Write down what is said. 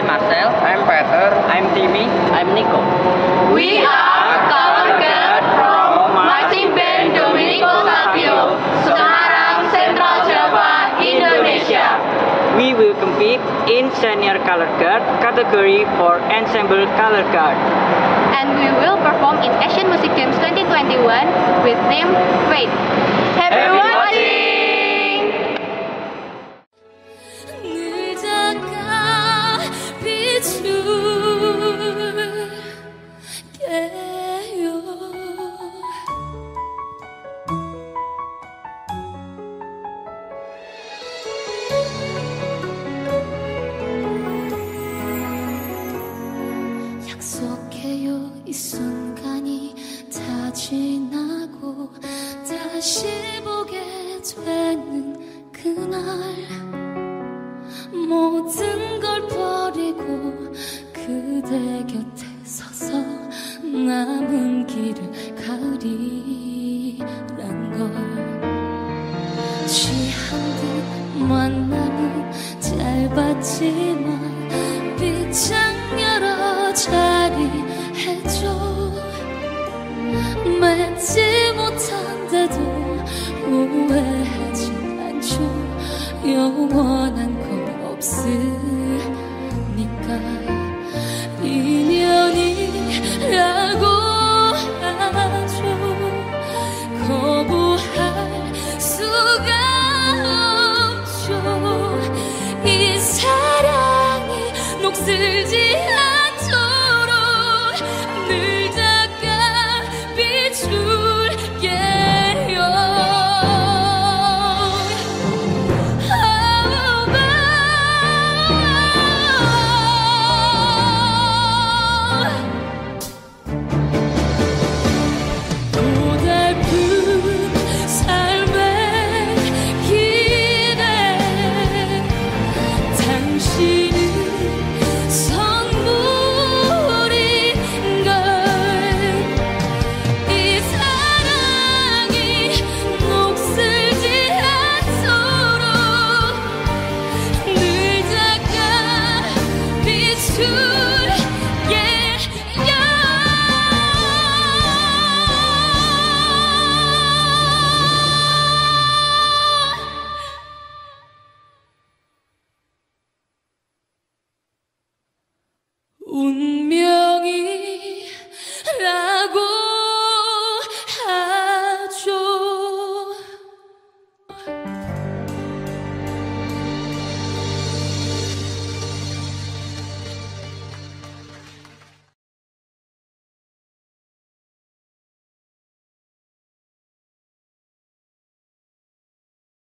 I'm Marcel. I'm Peter. I'm Timmy. I'm Nico. We are Color Guard from marching band Domenico Savio, Semarang, Central Java, Indonesia. We will compete in senior color guard category for ensemble color guard. And we will perform in Asian Music Games 2021 with theme Faith. Everyone, Everybody. 약속해요 이 순간이 다 지나고 다시 보게 되는 그날 모든 걸 버리고 그대 곁에 서서 남은 길을 가으리란 걸. 취한 듯 만남은 짧았지만 빗장 영원한 건 없으니까 인연이라고 하죠. 거부할 수가 없죠. 이 사랑이 녹슬지 않도 운명이라